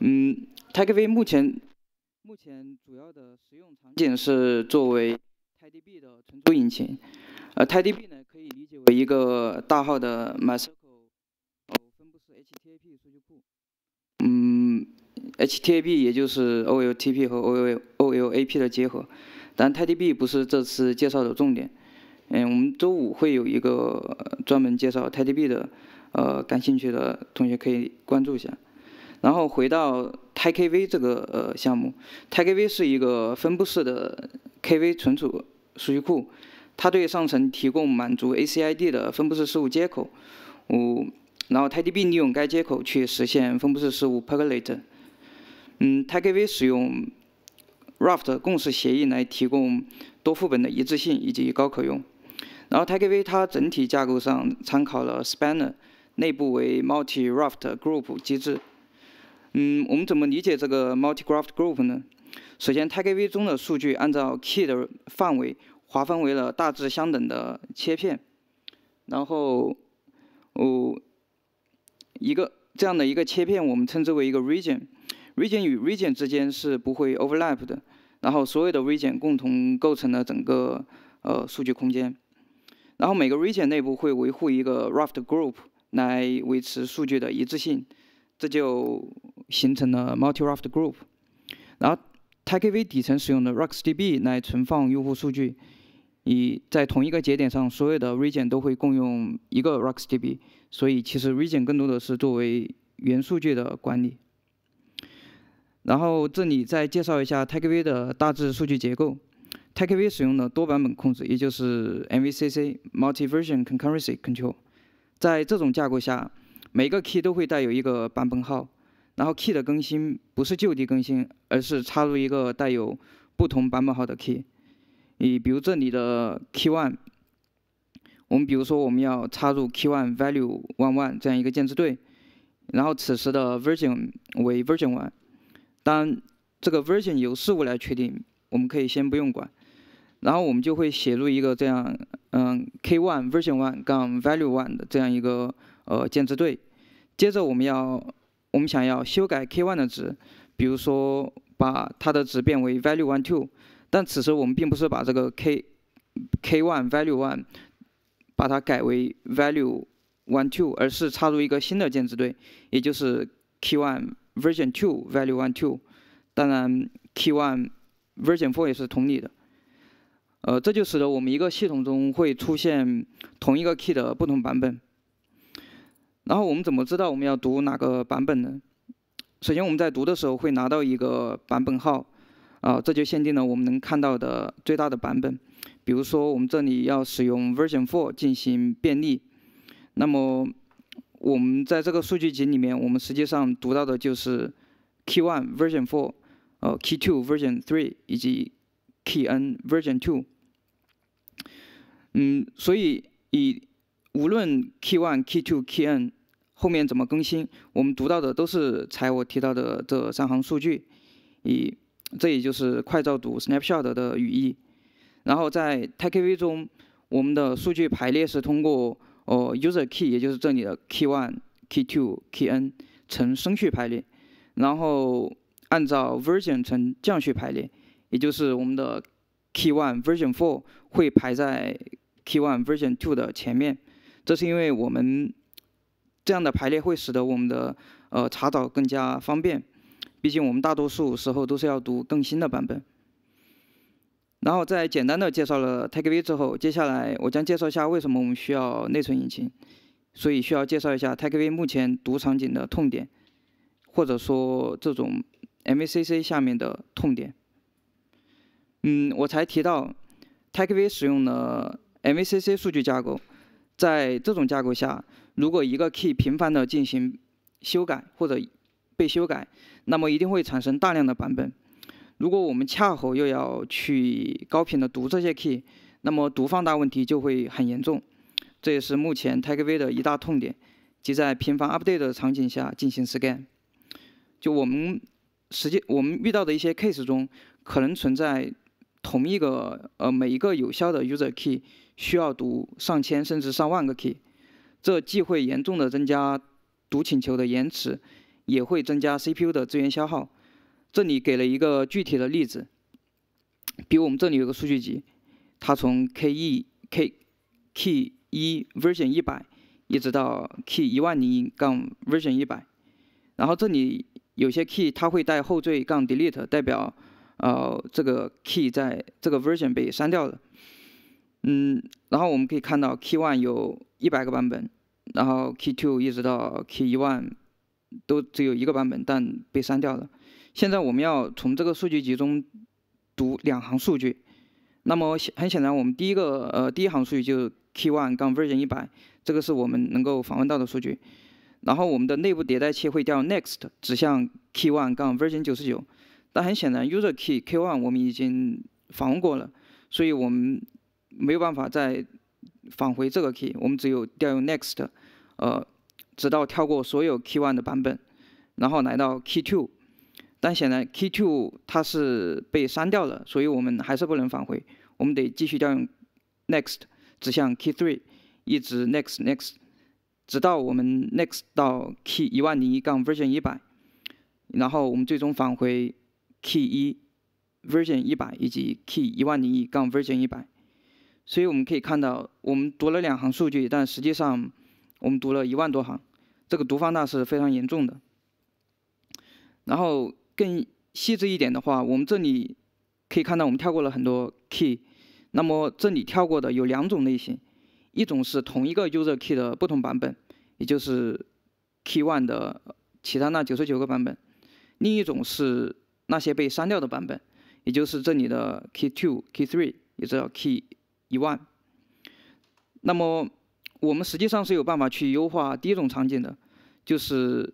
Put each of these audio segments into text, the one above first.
嗯，TagV 目前目前主要的使用场景是作为 TiDB 的存储引擎。呃，TiDB 呢可以理解为一个大号的 MySQL 分布式 HTTP 数据库。嗯，HTTP 也就是 OLTP 和 OLOLAP 的结合。但 TiDB 不是这次介绍的重点。嗯，我们周五会有一个专门介绍 TiDB 的，呃，感兴趣的同学可以关注一下。然后回到 TiKV 这个呃项目，TiKV 是一个分布式的 KV 存储数据库，它对上层提供满足 ACID 的分布式事务接口，嗯，然后 TiDB 利用该接口去实现分布式事务 Percolate。嗯，TiKV 使用 Raft 共识协议来提供多副本的一致性以及高可用。然后 TiKV 它整体架构上参考了 Spanner，内部为 Multi Raft Group 机制。嗯，我们怎么理解这个 multi-graph group 呢？首先，TiKV 中的数据按照 key 的范围划分为了大致相等的切片，然后，哦，一个这样的一个切片我们称之为一个 region。region 与 region 之间是不会 overlap 的，然后所有的 region 共同构成了整个呃数据空间。然后每个 region 内部会维护一个 raft group 来维持数据的一致性。这就形成了 multi-raft group，然后 TiKV 底层使用的 RocksDB 来存放用户数据，以在同一个节点上，所有的 region 都会共用一个 RocksDB，所以其实 region 更多的是作为元数据的管理。然后这里再介绍一下 TiKV 的大致数据结构，TiKV 使用的多版本控制，也就是 MVCC Multi-Version Concurrency Control，在这种架构下。每个 key 都会带有一个版本号，然后 key 的更新不是就地更新，而是插入一个带有不同版本号的 key。你比如这里的 key one，我们比如说我们要插入 key one value one one 这样一个建制对，然后此时的 version 为 version one，当这个 version 由事务来确定，我们可以先不用管，然后我们就会写入一个这样，嗯，key one version one 杠 value one 的这样一个。呃，建制对。接着我们要，我们想要修改 k1 的值，比如说把它的值变为 value one two，但此时我们并不是把这个 k k1 value one 把它改为 value one two，而是插入一个新的键值对，也就是 k1 version two value one two。当然 k1 version four 也是同理的。呃，这就使得我们一个系统中会出现同一个 key 的不同版本。然后我们怎么知道我们要读哪个版本呢？首先我们在读的时候会拿到一个版本号，啊，这就限定了我们能看到的最大的版本。比如说我们这里要使用 version four 进行便利，那么我们在这个数据集里面，我们实际上读到的就是 key one version four，呃 key two version three 以及 key n version two。嗯，所以以无论 key one、key two、key n 后面怎么更新？我们读到的都是才我提到的这三行数据，以这也就是快照读 snapshot 的语义。然后在 TiKV 中，我们的数据排列是通过哦 user key，也就是这里的 key one、key two、key n 呈升序排列，然后按照 version 呈降序排列，也就是我们的 key one version four 会排在 key one version two 的前面。这是因为我们这样的排列会使得我们的呃查找更加方便，毕竟我们大多数时候都是要读更新的版本。然后在简单的介绍了 TiKV 之后，接下来我将介绍一下为什么我们需要内存引擎，所以需要介绍一下 TiKV 目前读场景的痛点，或者说这种 M A C C 下面的痛点。嗯，我才提到 TiKV 使用了 M A C C 数据架构，在这种架构下。如果一个 key 频繁的进行修改或者被修改，那么一定会产生大量的版本。如果我们恰好又要去高频的读这些 key，那么读放大问题就会很严重。这也是目前 TiKV 的一大痛点，即在频繁 update 的场景下进行 scan。就我们实际我们遇到的一些 case 中，可能存在同一个呃每一个有效的 user key 需要读上千甚至上万个 key。这既会严重的增加读请求的延迟，也会增加 CPU 的资源消耗。这里给了一个具体的例子，比如我们这里有个数据集，它从 KE K Key 一 Version 一百一直到 Key 一万零一杠 Version 一百，然后这里有些 Key 它会带后缀杠 Delete，代表呃这个 Key 在这个 Version 被删掉了。嗯，然后我们可以看到 Key one 有一百个版本，然后 Key two 一直到 Key 一万都只有一个版本，但被删掉了。现在我们要从这个数据集中读两行数据，那么很显然，我们第一个呃第一行数据就是 Key one 杠 Version 一百，这个是我们能够访问到的数据。然后我们的内部迭代器会调 Next 指向 Key one 杠 Version 九十九，但很显然，User Key Key one 我们已经访问过了，所以我们没有办法再返回这个 key，我们只有调用 next，呃，直到跳过所有 key one 的版本，然后来到 key two，但显然 key two 它是被删掉了，所以我们还是不能返回，我们得继续调用 next 指向 key three，一直 next next，直到我们 next 到 key 一万零一杠 version 一百，然后我们最终返回 key 一 version 一百以及 key 一万零一杠 version 一百。所以我们可以看到，我们读了两行数据，但实际上我们读了一万多行，这个读放大是非常严重的。然后更细致一点的话，我们这里可以看到我们跳过了很多 key，那么这里跳过的有两种类型，一种是同一个 user key 的不同版本，也就是 key one 的其他那九十九个版本；另一种是那些被删掉的版本，也就是这里的 key two、key three，也叫 key。一万，那么我们实际上是有办法去优化第一种场景的，就是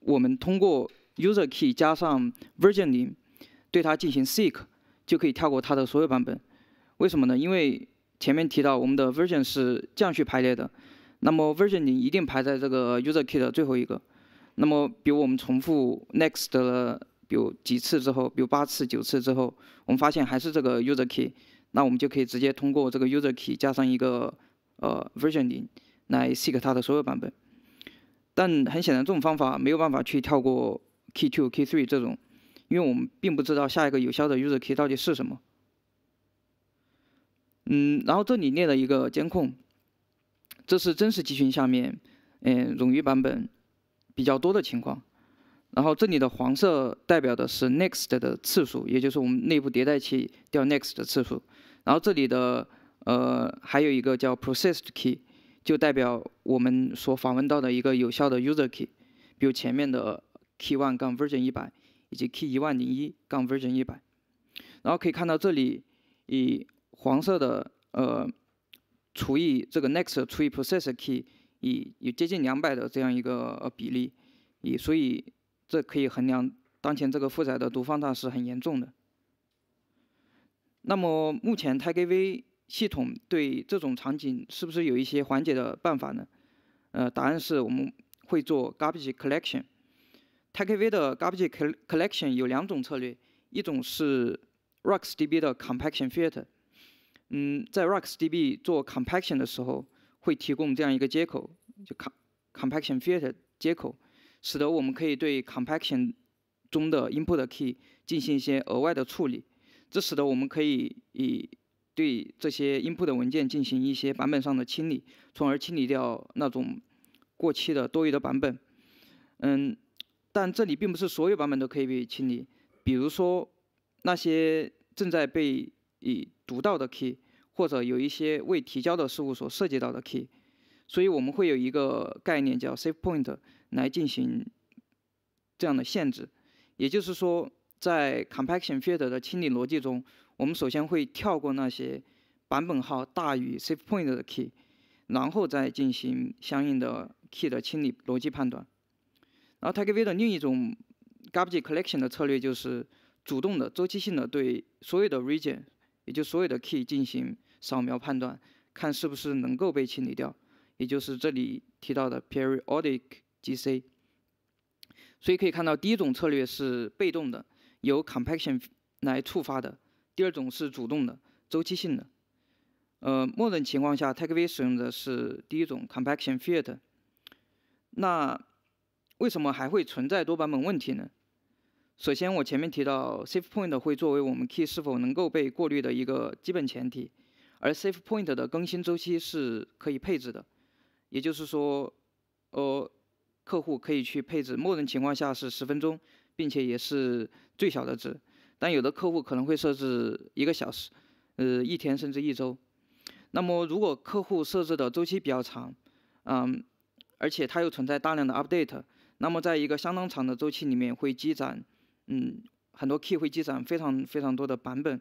我们通过 user key 加上 version 零，对它进行 seek，就可以跳过它的所有版本。为什么呢？因为前面提到我们的 version 是降序排列的，那么 version 零一定排在这个 user key 的最后一个。那么比如我们重复 next 了，比如几次之后，比如八次、九次之后，我们发现还是这个 user key。那我们就可以直接通过这个 user key 加上一个呃 version 零来 seek 它的所有版本，但很显然这种方法没有办法去跳过 key two key three 这种，因为我们并不知道下一个有效的 user key 到底是什么。嗯，然后这里列了一个监控，这是真实集群下面嗯冗余版本比较多的情况。然后这里的黄色代表的是 next 的次数，也就是我们内部迭代器调 next 的次数。然后这里的呃还有一个叫 processed key，就代表我们所访问到的一个有效的 user key，比如前面的 key one 杠 version 一百，以及 key 一万零一杠 version 一百。然后可以看到这里以黄色的呃除以这个 next 除以 processed key，以有接近两百的这样一个比例，以所以这可以衡量当前这个负载的读放大是很严重的。那么目前 TigerV 系统对这种场景是不是有一些缓解的办法呢？呃，答案是我们会做 garbage collection。TigerV 的 garbage collection 有两种策略，一种是 RocksDB 的 compaction filter。嗯，在 RocksDB 做 compaction 的时候，会提供这样一个接口，就 com compaction filter 接口，使得我们可以对 compaction 中的 input key 进行一些额外的处理。这使得我们可以以对这些 input 文件进行一些版本上的清理，从而清理掉那种过期的多余的版本。嗯，但这里并不是所有版本都可以被清理，比如说那些正在被已读到的 key，或者有一些未提交的事物所涉及到的 key，所以我们会有一个概念叫 save point 来进行这样的限制，也就是说。在 compaction filter 的清理逻辑中，我们首先会跳过那些版本号大于 save point 的 key，然后再进行相应的 key 的清理逻辑判断。然后 TigerV 的另一种 garbage collection 的策略就是主动的、周期性的对所有的 region，也就所有的 key 进行扫描判断，看是不是能够被清理掉，也就是这里提到的 periodic GC。所以可以看到，第一种策略是被动的。由 compaction 来触发的，第二种是主动的、周期性的。呃，默认情况下，TagV 使用的是第一种 compaction fit。那为什么还会存在多版本问题呢？首先，我前面提到，safe point 会作为我们 key 是否能够被过滤的一个基本前提，而 safe point 的更新周期是可以配置的，也就是说，呃，客户可以去配置，默认情况下是十分钟，并且也是最小的值，但有的客户可能会设置一个小时，呃，一天甚至一周。那么，如果客户设置的周期比较长，嗯，而且它又存在大量的 update，那么在一个相当长的周期里面会积攒。嗯，很多 key 会积攒非常非常多的版本，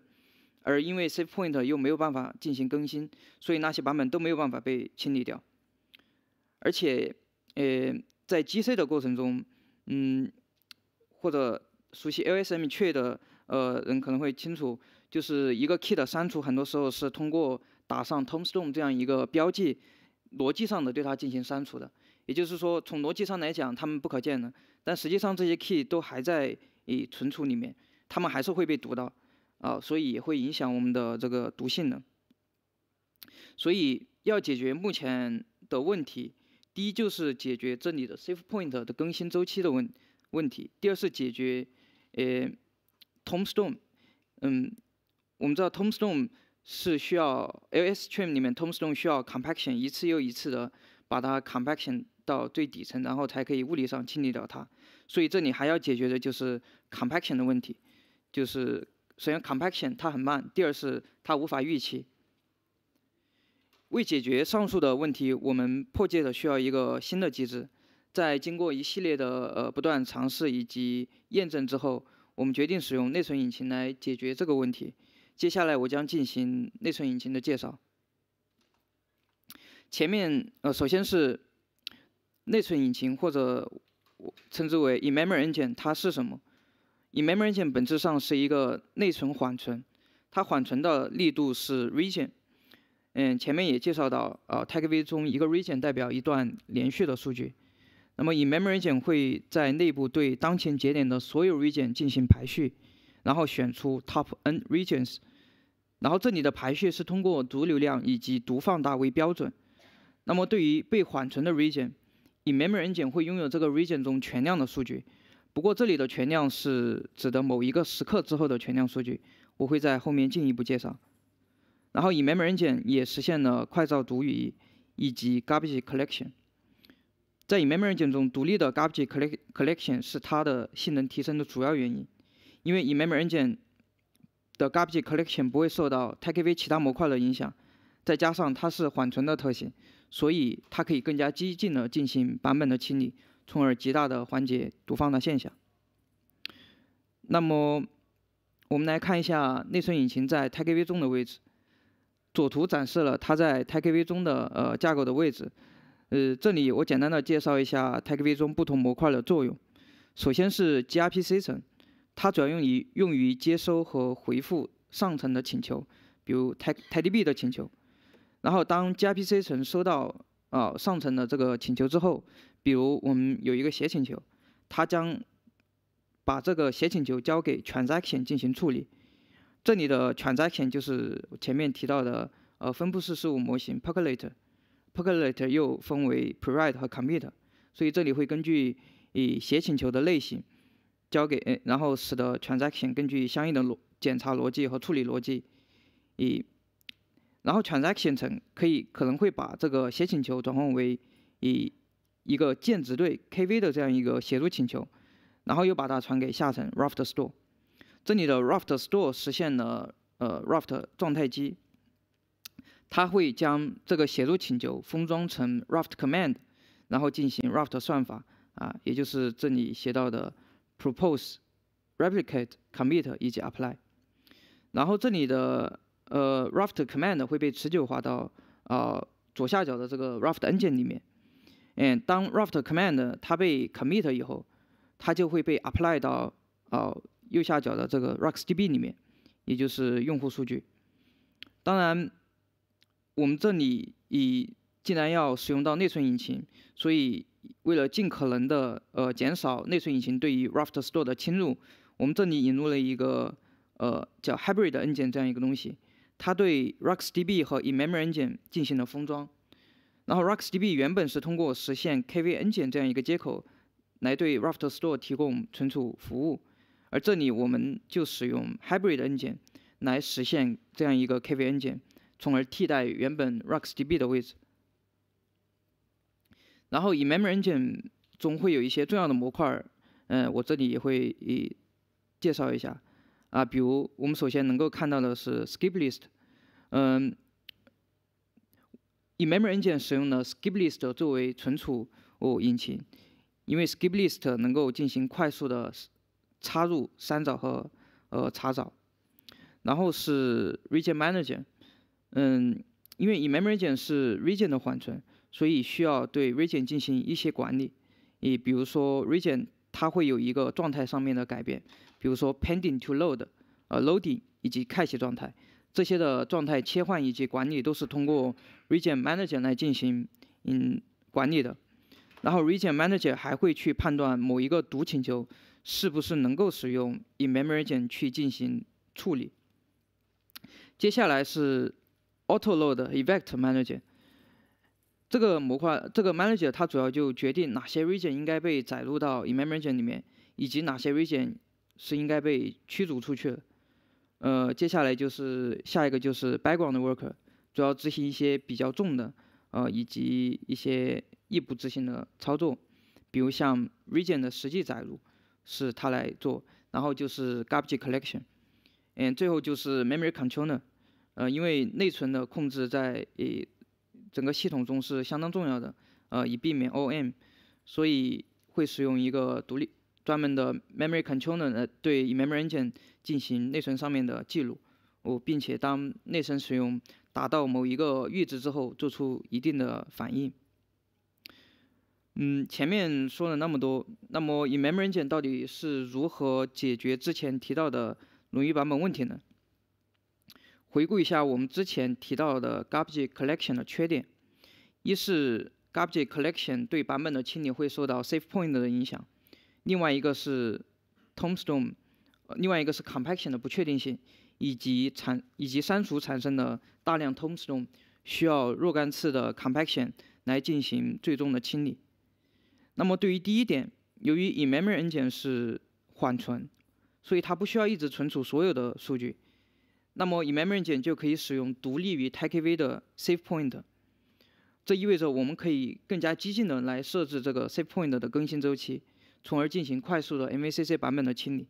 而因为 save point 又没有办法进行更新，所以那些版本都没有办法被清理掉。而且，呃，在 GC 的过程中，嗯，或者熟悉 LSM 确的呃人可能会清楚，就是一个 key 的删除，很多时候是通过打上 tomstone 这样一个标记，逻辑上的对它进行删除的。也就是说，从逻辑上来讲，它们不可见的，但实际上这些 key 都还在。以存储里面，它们还是会被读到，啊，所以也会影响我们的这个读性能。所以要解决目前的问题，一就是解决这里的 save point 的更新周期的问问题，第二是解决呃 tombstone，嗯，我们知道 tombstone 是需要 ls stream 里面 tombstone 需要 compaction 一次又一次的把它 compaction 到最底层，然后才可以物理上清理掉它。所以这里还要解决的就是 compaction 的问题，就是首先 compaction 它很慢，第二是它无法预期。为解决上述的问题，我们迫切的需要一个新的机制。在经过一系列的呃不断尝试以及验证之后，我们决定使用内存引擎来解决这个问题。接下来我将进行内存引擎的介绍。前面呃首先是内存引擎或者。称之为 in-memory engine，它是什么？in-memory engine 本质上是一个内存缓存，它缓存的力度是 region。嗯，前面也介绍到，呃，TAGV 中一个 region 代表一段连续的数据。那么 in-memory 检会在内部对当前节点的所有 region 进行排序，然后选出 top n regions。然后这里的排序是通过读流量以及读放大为标准。那么对于被缓存的 region，in-memory engine 会拥有这个 region 中全量的数据，不过这里的全量是指的某一个时刻之后的全量数据，我会在后面进一步介绍。然后以 Memory engine 也实现了快照读语以及 garbage collection。在以 Memory engine 中，独立的 garbage collection 是它的性能提升的主要原因，因为以 Memory engine 的 garbage collection 不会受到 TAGV 其他模块的影响，再加上它是缓存的特性。所以它可以更加激进的进行版本的清理，从而极大的缓解读放的现象。那么，我们来看一下内存引擎在 TAGV 中的位置。左图展示了它在 TAGV 中的呃架构的位置。呃，这里我简单的介绍一下 TAGV 中不同模块的作用。首先是 gRPC 层，它主要用于用于接收和回复上层的请求，比如 TiDB 的请求。然后，当 gRPC 层收到啊上层的这个请求之后，比如我们有一个写请求，它将把这个写请求交给 transaction 进行处理。这里的 transaction 就是前面提到的呃分布式事务模型 percolator。percolator 又分为 prewrite 和 commit，所以这里会根据以写请求的类型交给，然后使得 transaction 根据相应的逻检查逻辑和处理逻辑以。然后 transaction 层可以可能会把这个写请求转换为以一个键值对 KV 的这样一个协助请求，然后又把它传给下层 Raft Store。这里的 Raft Store 实现了呃 Raft 状态机，它会将这个协助请求封装成 Raft Command，然后进行 Raft 算法啊，也就是这里写到的 Propose、Replicate、Commit 以及 Apply。然后这里的呃，raft command 会被持久化到啊左下角的这个 raft N 点里面。嗯，当 raft command 它被 commit 以后，它就会被 apply 到啊右下角的这个 RocksDB 里面，也就是用户数据。当然，我们这里以既然要使用到内存引擎，所以为了尽可能的呃减少内存引擎对于 raft store 的侵入，我们这里引入了一个呃叫 hybrid engine 这样一个东西。它对 RocksDB 和 in-memory engine 进行了封装，然后 RocksDB 原本是通过实现 KV engine 这样一个接口来对 Raft Store 提供存储服务，而这里我们就使用 Hybrid 按键来实现这样一个 KV 按键，从而替代原本 RocksDB 的位置。然后 eMemory 按键中会有一些重要的模块，嗯，我这里也会介绍一下。啊，比如我们首先能够看到的是 Skip List，嗯，eMemory 按键使用了 Skip List 作为存储哦引擎，因为 Skip List 能够进行快速的插入、删找和呃查找。然后是 Region Manager，嗯，因为 eMemory 键是 Region 的缓存。所以需要对 region 进行一些管理，你比如说 region 它会有一个状态上面的改变，比如说 pending to load，呃 loading 以及 cache 状态，这些的状态切换以及管理都是通过 region manager 来进行嗯管理的。然后 region manager 还会去判断某一个读请求是不是能够使用 in-memory region 去进行处理。接下来是 auto load evect manager。这个模块，这个 manager 它主要就决定哪些 region 应该被载入到 inmemory 里面，以及哪些 region 是应该被驱逐出去的。呃，接下来就是下一个就是 background worker，主要执行一些比较重的，呃，以及一些异步执行的操作，比如像 region 的实际载入是它来做，然后就是 garbage collection，嗯，最后就是 memory controller，呃，因为内存的控制在诶。整个系统中是相当重要的，呃，以避免 OM，所以会使用一个独立专门的 memory controller 来对 memory engine 进行内存上面的记录，哦，并且当内存使用达到某一个阈值之后，做出一定的反应。嗯，前面说了那么多，那么 memory engine 到底是如何解决之前提到的冗余版本问题呢？回顾一下我们之前提到的 garbage collection 的缺点，一是 garbage collection 对版本的清理会受到 save point 的影响，另外一个是 tombstone，另外一个是 compaction 的不确定性，以及产以及删除产生的大量 tombstone 需要若干次的 compaction 来进行最终的清理。那么对于第一点，由于 in-memory 按键是缓存，所以它不需要一直存储所有的数据。那么，eMemory 按键就可以使用独立于 TiKV 的 Save Point，这意味着我们可以更加激进的来设置这个 Save Point 的更新周期，从而进行快速的 MVCC 版本的清理。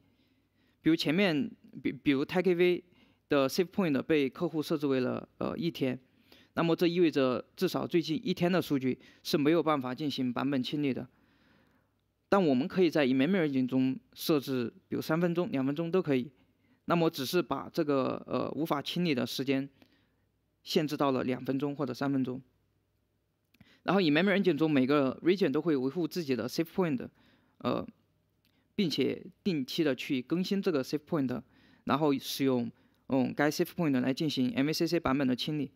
比如前面，比比如 TiKV 的 Save Point 被客户设置为了呃一天，那么这意味着至少最近一天的数据是没有办法进行版本清理的。但我们可以在 eMemory 按键中设置，比如三分钟、两分钟都可以。那么只是把这个呃无法清理的时间限制到了两分钟或者三分钟。然后，eMemory 按键中每个 region 都会维护自己的 save point，呃，并且定期的去更新这个 save point，然后使用嗯该 save point 来进行 MACC 版本的清理。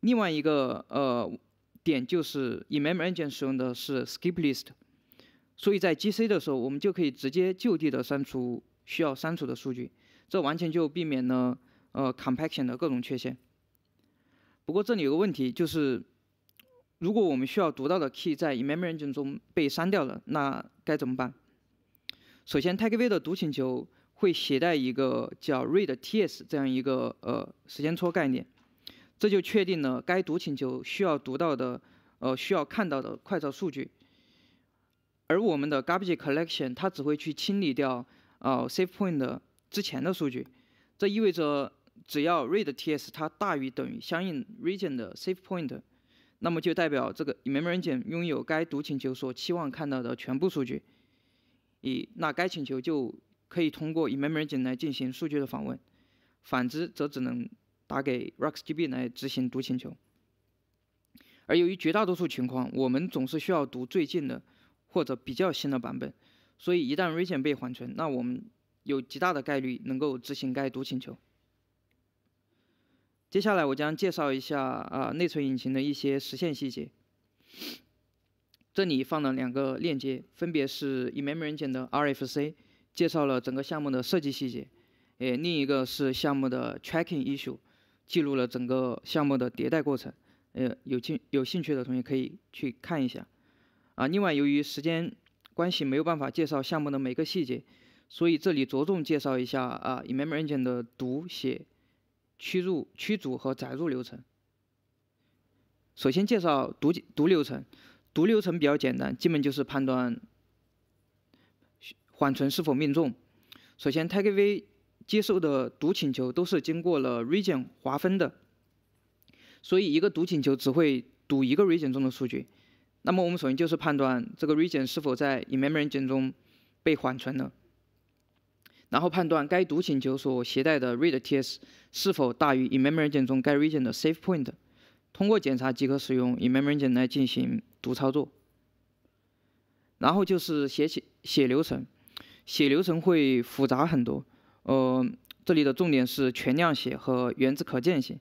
另外一个呃点就是 eMemory 按键使用的是 skip list，所以在 GC 的时候，我们就可以直接就地的删除。需要删除的数据，这完全就避免了呃 compaction 的各种缺陷。不过这里有个问题，就是如果我们需要读到的 key 在 eMemory engine 中被删掉了，那该怎么办？首先，TiKV 的读请求会携带一个叫 readTs 这样一个呃时间戳概念，这就确定了该读请求需要读到的呃需要看到的快照数据。而我们的 garbage collection 它只会去清理掉。哦，save point 之前的数据，这意味着只要 readTs 它大于等于相应 region 的 save point，那么就代表这个 eMemory 按键拥有该读请求所期望看到的全部数据，以那该请求就可以通过 eMemory 按键来进行数据的访问，反之则只能打给 RuxDB 来执行读请求。而由于绝大多数情况，我们总是需要读最近的或者比较新的版本。所以，一旦 region 被缓存，那我们有极大的概率能够执行该读请求。接下来，我将介绍一下啊内存引擎的一些实现细节。这里放了两个链接，分别是 eMemory 按键的 RFC，介绍了整个项目的设计细节；诶，另一个是项目的 tracking issue，记录了整个项目的迭代过程。呃，有兴有兴趣的同学可以去看一下。啊，另外由于时间关系没有办法介绍项目的每个细节，所以这里着重介绍一下啊，eMemory Engine 的读写、驱入、驱逐和载入流程。首先介绍读读流程，读流程比较简单，基本就是判断缓存是否命中。首先 Tag V 接受的读请求都是经过了 region 划分的，所以一个读请求只会读一个 region 中的数据。那么我们首先就是判断这个 region 是否在 in-memory region 中被缓存了，然后判断该读请求所携带的 readTs 是否大于 in-memory region 中该 region 的 save point。通过检查即可使用 in-memory region 来进行读操作。然后就是写写写流程，写流程会复杂很多。呃，这里的重点是全量写和原子可见性。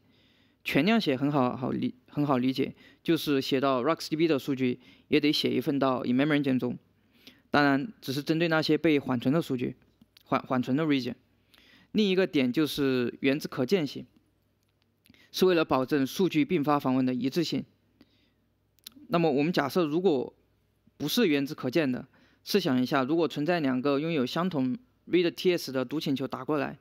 全量写很好好理很好理解，就是写到 RocksDB 的数据也得写一份到 InMemory 件中。当然，只是针对那些被缓存的数据，缓缓存的 region。另一个点就是原子可见性。是为了保证数据并发访问的一致性。那么我们假设，如果不是原子可见的，试想一下，如果存在两个拥有相同 readTs 的读请求打过来，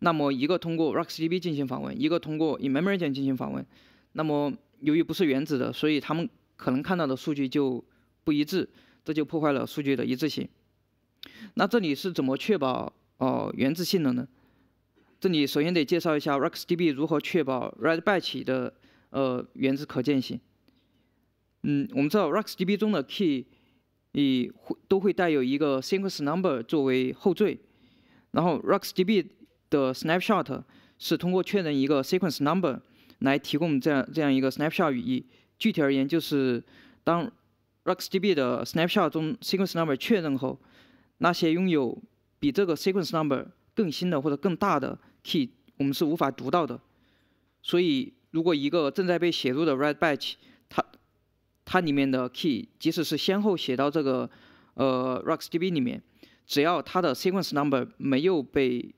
那么一个通过 RuxDB 进行访问，一个通过 eMemory 进行访问，那么由于不是原子的，所以他们可能看到的数据就不一致，这就破坏了数据的一致性。那这里是怎么确保哦原子性的呢？这里首先得介绍一下 RuxDB 如何确保 Write Batch 的呃原子可见性。嗯，我们知道 RuxDB 中的 key 以会都会带有一个 sequence number 作为后缀，然后 RuxDB 的 snapshot 是通过确认一个 sequence number 来提供这样这样一个 snapshot 语义。具体而言，就是当 RuxDB 的 snapshot 中 sequence number 确认后，那些拥有比这个 sequence number 更新的或者更大的 key 我们是无法读到的，所以如果一个正在被写入的 write batch，它它里面的 key 即使是先后写到这个呃 RocksDB 里面，只要它的 sequence number 没有被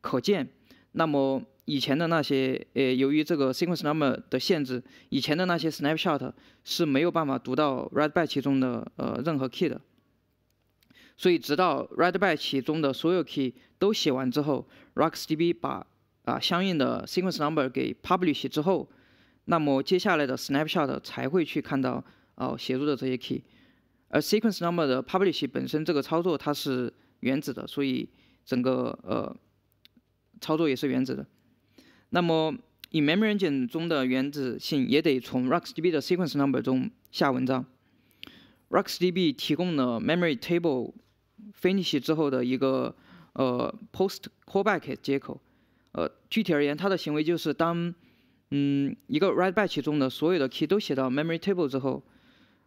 可见，那么以前的那些呃由于这个 sequence number 的限制，以前的那些 snapshot 是没有办法读到 write batch 中的呃任何 key 的。所以，直到 write batch 中的所有 key 都写完之后，RocksDB 把啊相应的 sequence number 给 publish 之后，那么接下来的 snapshot 才会去看到哦写入的这些 key。而 sequence number 的 publish 本身这个操作它是原子的，所以整个呃操作也是原子的。那么，eMemory Engine 中的原子性也得从 RocksDB 的 sequence number 中下文章。RocksDB 提供了 memory table。finish 之后的一个呃 post callback 接口，呃具体而言，它的行为就是当嗯一个 write batch 中的所有的 key 都写到 memory table 之后，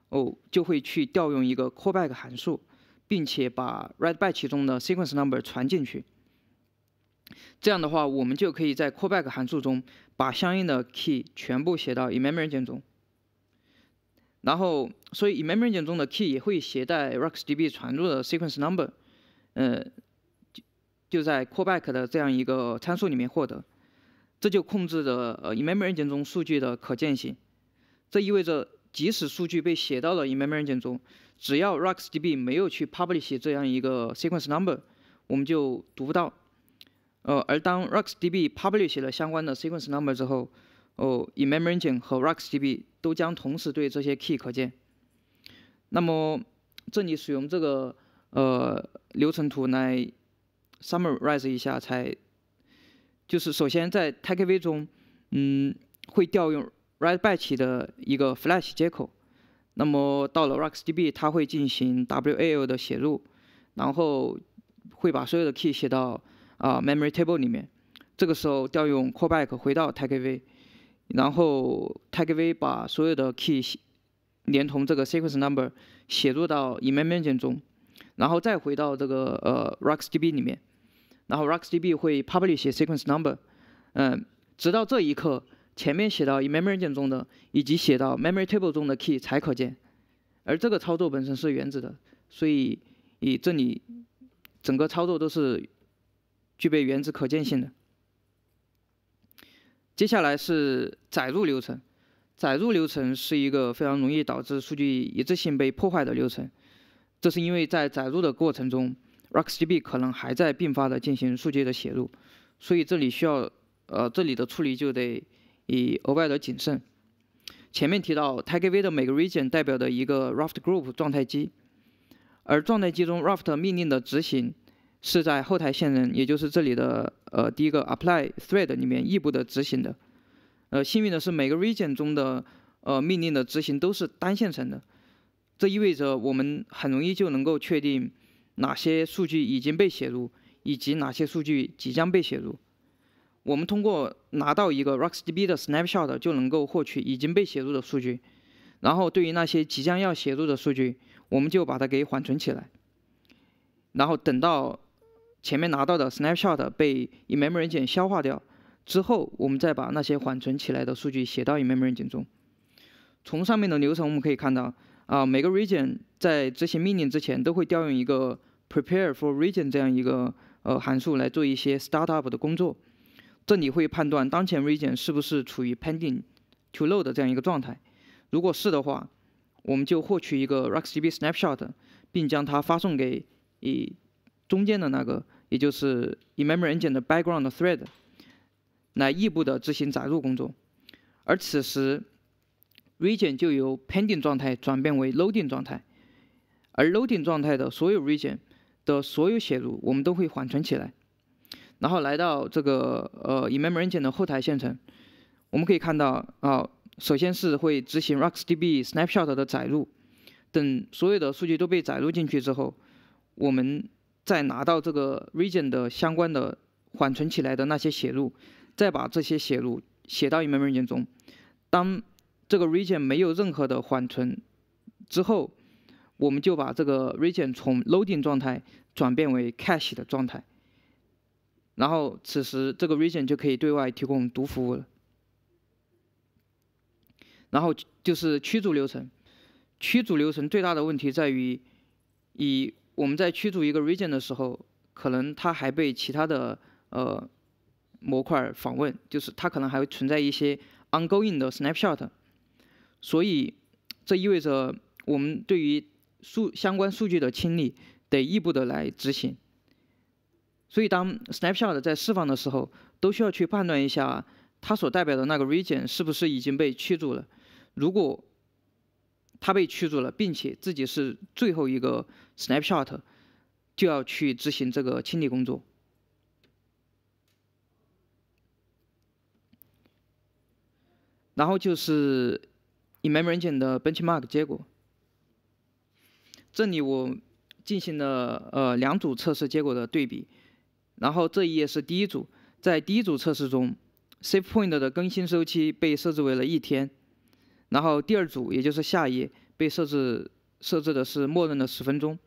哦就会去调用一个 callback 函数，并且把 write batch 中的 sequence number 传进去。这样的话，我们就可以在 callback 函数中把相应的 key 全部写到 eMemory 键中。然后，所以 eMemory 中的 key 也会携带 rocksdb 传入的 sequence number，呃，就就在 callback 的这样一个参数里面获得，这就控制着呃 eMemory 中数据的可见性。这意味着，即使数据被写到了 eMemory 中，只要 RuxDB 没有去 publish 这样一个 sequence number，我们就读不到。呃，而当 RuxDB publish 了相关的 sequence number 之后，哦，in-memory Engine 和 RuxDB 都将同时对这些 key 可见。那么这里使用这个呃流程图来 summarize 一下，才就是首先在 TigerV 中，嗯，会调用 write batch 的一个 Flash 接口。那么到了 RocksDB，它会进行 WAL 的写入，然后会把所有的 key 写到啊 memory table 里面。这个时候调用 callback 回到 TigerV。然后 TigerV 把所有的 key 连同这个 sequence number 写入到 Emergency 中，然后再回到这个呃 RocksDB 里面，然后 RocksDB 会 publish sequence number，嗯，直到这一刻，前面写到 in memory 键中的以及写到 memory table 中的 key 才可见，而这个操作本身是原子的，所以以这里整个操作都是具备原子可见性的。接下来是载入流程，载入流程是一个非常容易导致数据一致性被破坏的流程，这是因为在载入的过程中，RuxDB 可能还在并发的进行数据的写入，所以这里需要，呃，这里的处理就得以额外的谨慎。前面提到 TigerV 的每个 region 代表的一个 Raft Group 状态机，而状态机中 Raft 命令的执行是在后台线人，也就是这里的呃第一个 Apply Thread 里面异步的执行的。呃，幸运的是每个 region 中的呃命令的执行都是单线程的，这意味着我们很容易就能够确定哪些数据已经被写入，以及哪些数据即将被写入。我们通过拿到一个 RocksDB 的 snapshot 就能够获取已经被写入的数据，然后对于那些即将要写入的数据，我们就把它给缓存起来，然后等到前面拿到的 snapshot 被 in-memory 件消化掉之后，我们再把那些缓存起来的数据写到 in-memory 件中。从上面的流程我们可以看到，啊，每个 region 在执行命令之前都会调用一个 prepare for region 这样一个呃函数来做一些 startup 的工作。这里会判断当前 region 是不是处于 pending to load 的这样一个状态，如果是的话，我们就获取一个 RuxDB snapshot，并将它发送给以中间的那个，也就是 in-memory engine 的 background thread，来异步的执行载入工作。而此时 region 就由 pending 状态转变为 loading 状态，而 loading 状态的所有 region 的所有写入，我们都会缓存起来。然后来到这个呃 in-memory engine 的后台线程，我们可以看到啊，首先是会执行 rocksdb snapshot 的载入，等所有的数据都被载入进去之后，我们再拿到这个 region 的相关的缓存起来的那些写入，再把这些写入写到 in-memory engine 中。当这个 region 没有任何的缓存之后，我们就把这个 region 从 loading 状态转变为 cache 的状态。然后此时这个 region 就可以对外提供读服务了。然后就是驱逐流程，驱逐流程最大的问题在于，以我们在驱逐一个 region 的时候，可能它还被其他的呃模块访问，就是它可能还会存在一些 ongoing 的 snapshot，所以这意味着我们对于数相关数据的清理得异步的来执行。所以，当 snapshot 在释放的时候，都需要去判断一下它所代表的那个 region 是不是已经被驱逐了。如果它被驱逐了，并且自己是最后一个 snapshot，就要去执行这个清理工作。然后就是 in-memory engine 的 benchmark 结果。这里我进行了呃两组测试结果的对比。然后这一页是第一组，在第一组测试中，save point 的更新周期被设置为了一天。然后第二组，也就是下一页，被设置设置的是默认的十分钟。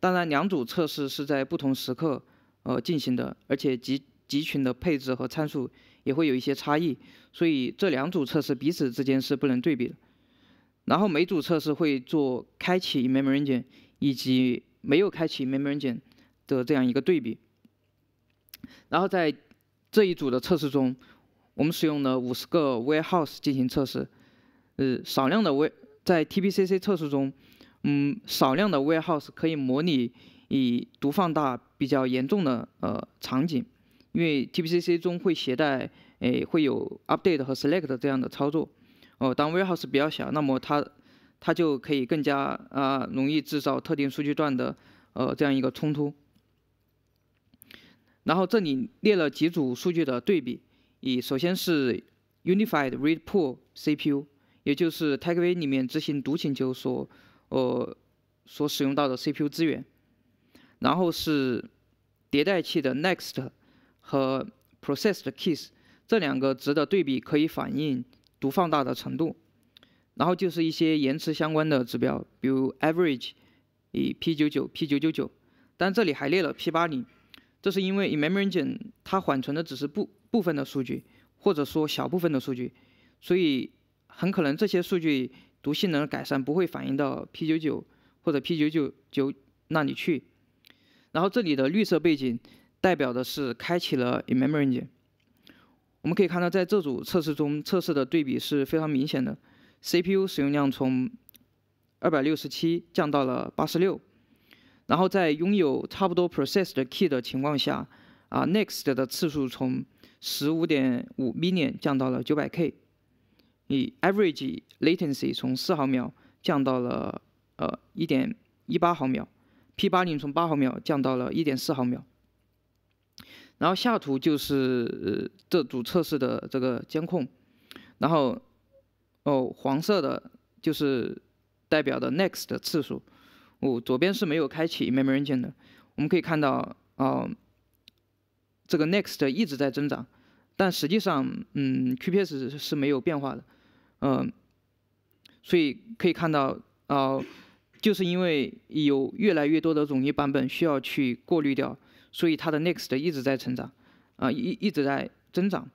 当然，两组测试是在不同时刻呃进行的，而且集集群的配置和参数也会有一些差异，所以这两组测试彼此之间是不能对比的。然后每组测试会做开启 memory engine 以及没有开启 memory engine 的这样一个对比。然后在这一组的测试中，我们使用了五十个 warehouse 进行测试。呃，少量的 w 在 TPCC 测试中，嗯，少量的 warehouse 可以模拟以读放大比较严重的呃场景，因为 TPCC 中会携带诶会有 update 和 select 这样的操作。哦，当 warehouse 比较小，那么它它就可以更加啊容易制造特定数据段的呃这样一个冲突。然后这里列了几组数据的对比，以首先是 Unified Read Pool CPU，也就是 TigerV 里面执行读请求所呃所使用到的 CPU 资源，然后是迭代器的 Next 和 Processed Keys 这两个值的对比可以反映读放大的程度，然后就是一些延迟相关的指标，比如 Average 以 P99、P999，但这里还列了 P80。这是因为 in-memory engine 它缓存的只是部部分的数据，或者说小部分的数据，所以很可能这些数据读性能的改善不会反映到 P99 或者 P999 那里去。然后这里的绿色背景代表的是开启了 in-memory engine。我们可以看到，在这组测试中，测试的对比是非常明显的。CPU 使用量从二百六十七降到了八十六，然后在拥有差不多 processed key 的情况下，啊，next 的次数从十五点五 million 降到了九百 K，以 average latency 从四毫秒降到了呃一点一八毫秒，P 八零从八毫秒降到了一点四毫秒。然后下图就是这组测试的这个监控，然后哦黄色的就是代表的 next 的次数，哦左边是没有开启 memory engine 的，我们可以看到啊这个 next 一直在增长，但实际上嗯 QPS 是没有变化的，嗯，所以可以看到啊就是因为有越来越多的冗余版本需要去过滤掉。所以它的 next 一直在成长，啊一一直在增长，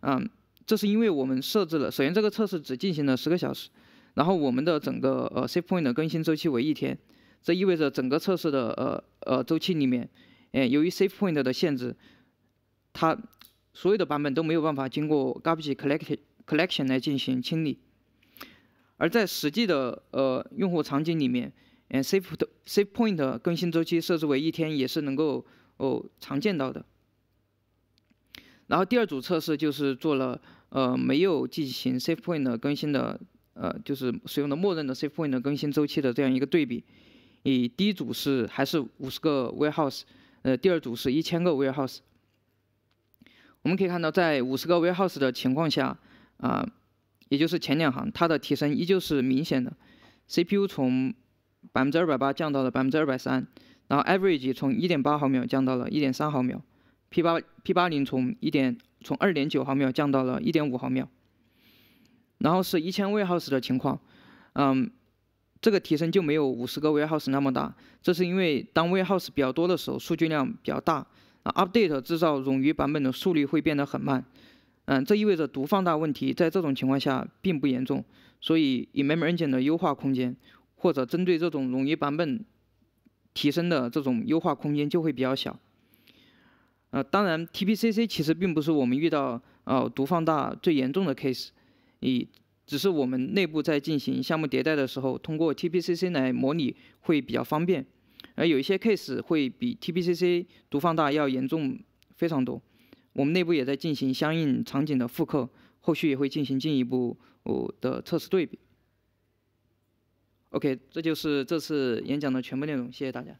嗯，这是因为我们设置了，首先这个测试只进行了十个小时，然后我们的整个呃 safe point 的更新周期为一天，这意味着整个测试的呃呃周期里面，哎由于 safe point 的限制，它所有的版本都没有办法经过 garbage collection collection 来进行清理，而在实际的呃用户场景里面，嗯 safe 的 safe point 更新周期设置为一天也是能够。哦，常见到的。然后第二组测试就是做了呃没有进行 safe point 更新的呃就是使用的默认的 safe point 更新周期的这样一个对比。以第一组是还是五十个 warehouse，呃第二组是一千个 warehouse。我们可以看到在五十个 warehouse 的情况下啊，也就是前两行它的提升依旧是明显的，CPU 从百分之二百八降到了百分之二百三。然后 average 从一点八毫秒降到了一点三毫秒，P 八 P 八零从一点从二点九毫秒降到了一点五毫秒。然后是一千 warehouse 的情况，嗯，这个提升就没有五十个 warehouse 那么大，这是因为当 warehouse 比较多的时候，数据量比较大，啊 update 制造冗余版本的速率会变得很慢，嗯，这意味着读放大问题在这种情况下并不严重，所以 memory engine 的优化空间或者针对这种冗余版本。提升的这种优化空间就会比较小。呃，当然，TPCC 其实并不是我们遇到呃读放大最严重的 case，以只是我们内部在进行项目迭代的时候，通过 TPCC 来模拟会比较方便。而有一些 case 会比 TPCC 读放大要严重非常多。我们内部也在进行相应场景的复刻，后续也会进行进一步的测试对比。OK，这就是这次演讲的全部内容，谢谢大家。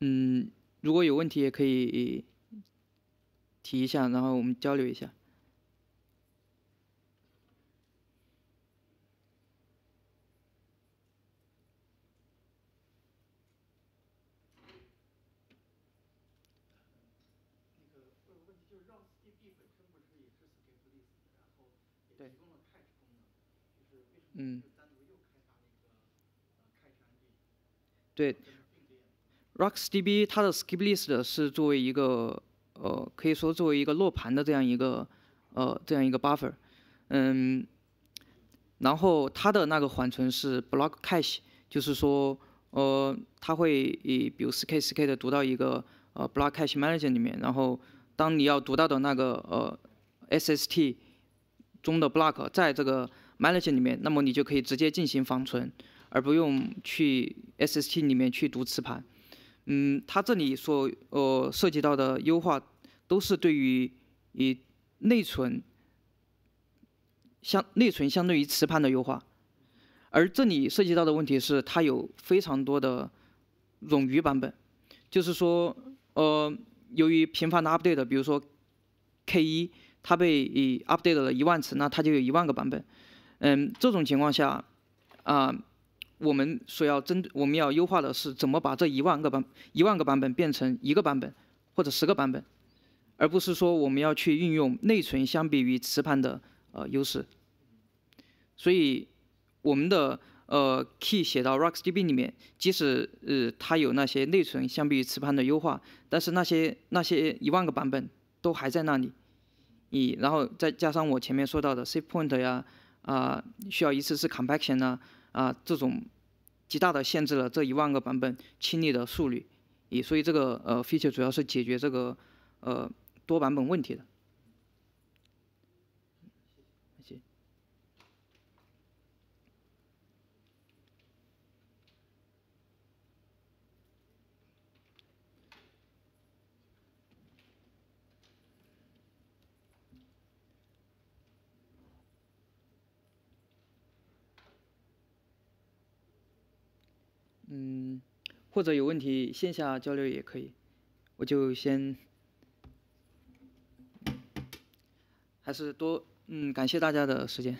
嗯，如果有问题也可以提一下，然后我们交流一下。嗯，对，RocksDB 它的 skip list 是作为一个呃，可以说作为一个落盘的这样一个呃这样一个 buffer，嗯，然后它的那个缓存是 block cache，就是说呃它会以比如 sk sk 的读到一个呃 block cache manager 里面，然后当你要读到的那个呃 SST 中的 block 在这个 Manager 里面，那么你就可以直接进行防存，而不用去 SST 里面去读磁盘。嗯，它这里所呃涉及到的优化，都是对于以内存相内存相对于磁盘的优化。而这里涉及到的问题是，它有非常多的冗余版本，就是说，呃，由于频繁的 update，比如说 K 一，它被以 update 了一万次，那它就有一万个版本。嗯，这种情况下，啊，我们所要针，我们要优化的是怎么把这一万个版一万个版本变成一个版本或者十个版本，而不是说我们要去运用内存相比于磁盘的呃优势。所以我们的呃 key 写到 RocksDB 里面，即使呃它有那些内存相比于磁盘的优化，但是那些那些一万个版本都还在那里。以然后再加上我前面说到的 save point 呀。啊需要一次次 compaction 呢？啊，这种极大的限制了这一万个版本清理的速率，也，所以这个呃 feature 主要是解决这个呃多版本问题的。嗯，或者有问题线下交流也可以，我就先，还是多嗯感谢大家的时间。